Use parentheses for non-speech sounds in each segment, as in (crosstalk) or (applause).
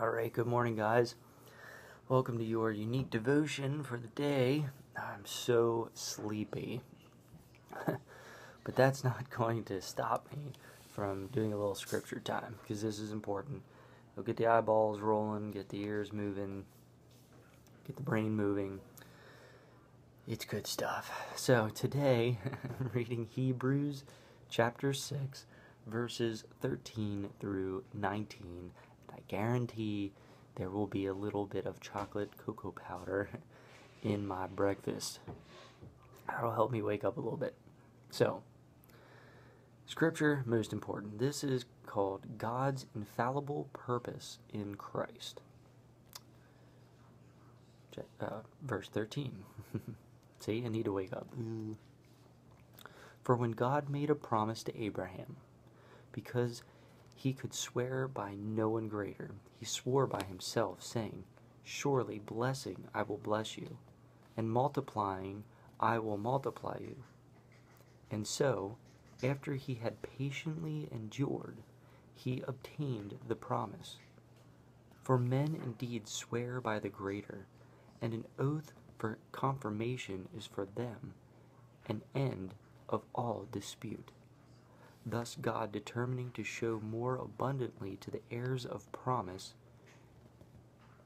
All right, good morning, guys. Welcome to your unique devotion for the day. I'm so sleepy, (laughs) but that's not (laughs) going to stop me from doing a little scripture time because this is important. We'll get the eyeballs rolling, get the ears moving, get the brain moving. It's good stuff. So today, (laughs) I'm reading Hebrews chapter 6, verses 13 through 19. I guarantee there will be a little bit of chocolate cocoa powder (laughs) in my breakfast. That'll help me wake up a little bit. So, Scripture, most important. This is called God's infallible purpose in Christ. Uh, verse 13. (laughs) See, I need to wake up. For when God made a promise to Abraham, because he could swear by no one greater, he swore by himself, saying, Surely blessing I will bless you, and multiplying I will multiply you. And so, after he had patiently endured, he obtained the promise. For men indeed swear by the greater, and an oath for confirmation is for them an end of all dispute. Thus, God, determining to show more abundantly to the heirs of promise,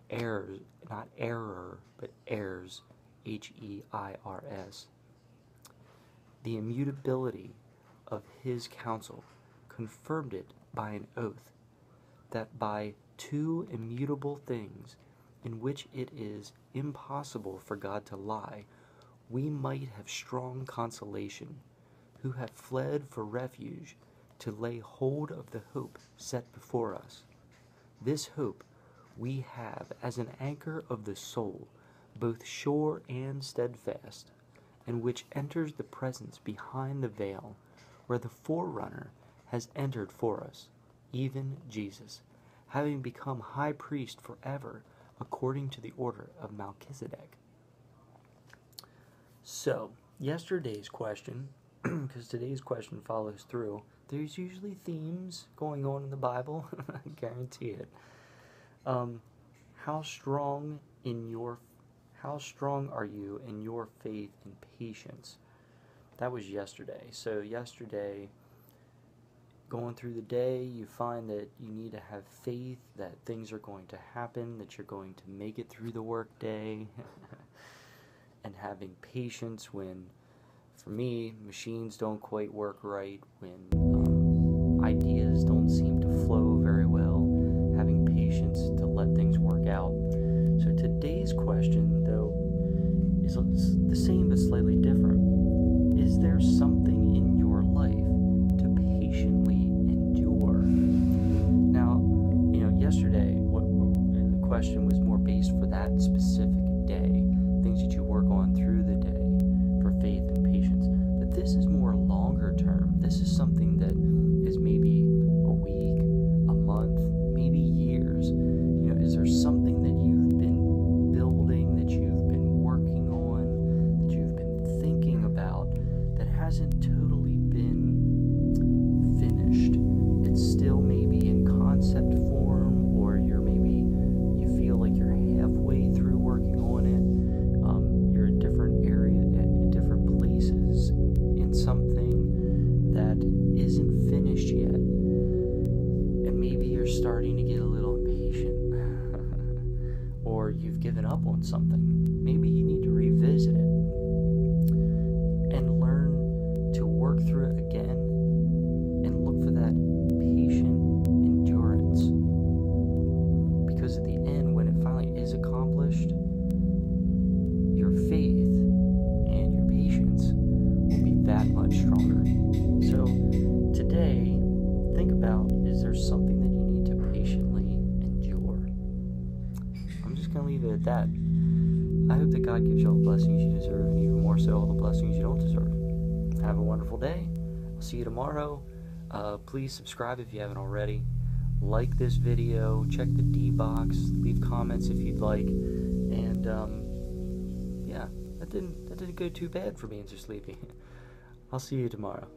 heirs, not error, but heirs, H E I R S, the immutability of his counsel, confirmed it by an oath, that by two immutable things, in which it is impossible for God to lie, we might have strong consolation who have fled for refuge to lay hold of the hope set before us. This hope we have as an anchor of the soul, both sure and steadfast, and which enters the presence behind the veil, where the forerunner has entered for us, even Jesus, having become high priest forever, according to the order of Melchizedek. So, yesterday's question (clears throat) because today's question follows through. There's usually themes going on in the Bible. (laughs) I guarantee it. Um, how strong in your how strong are you in your faith and patience? That was yesterday. So yesterday, going through the day, you find that you need to have faith that things are going to happen, that you're going to make it through the workday, (laughs) and having patience when for me, machines don't quite work right when um, ideas don't seem to flow very well. Having patience to let things work out. So today's question, though, is the same but slightly different. Is there something in your life to patiently endure? Now, you know, yesterday, what, what the question was more based for that specific day, things that you work on through the day This is something starting to get a little impatient. (laughs) or you've given up on something. Maybe you need to revisit it at that. I hope that God gives you all the blessings you deserve, and even more so, all the blessings you don't deserve. Have a wonderful day. I'll see you tomorrow. Uh, please subscribe if you haven't already. Like this video. Check the D box. Leave comments if you'd like. And um, yeah, that didn't that didn't go too bad for being so sleepy. (laughs) I'll see you tomorrow.